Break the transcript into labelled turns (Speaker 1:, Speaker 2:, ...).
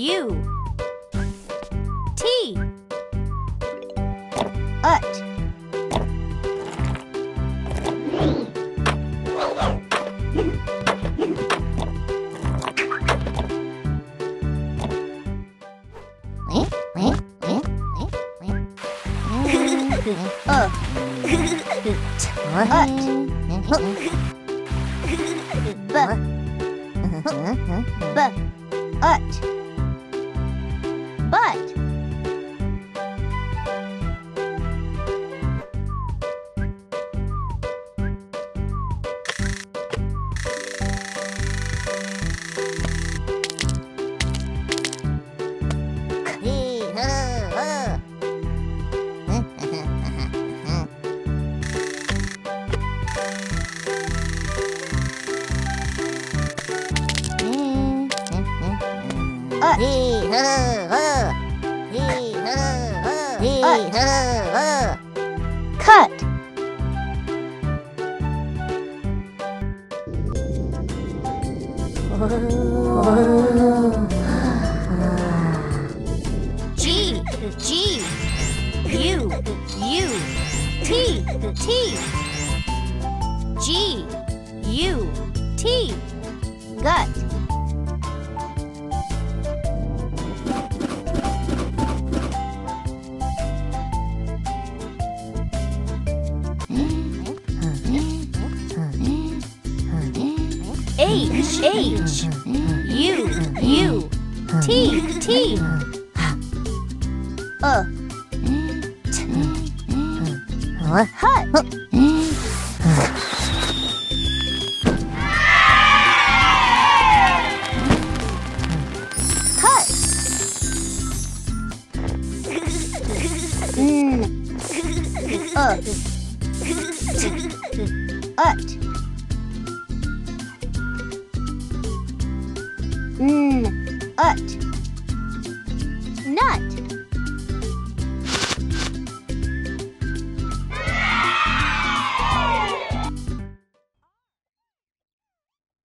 Speaker 1: U T
Speaker 2: Ut. Uh. Ut. B. Cut.
Speaker 1: G G U U T T G U T
Speaker 2: Gut.
Speaker 1: H H U U T T
Speaker 2: Uh. Hut. Hut. Mm. Uh. Ut. Mm. Ut. Nut.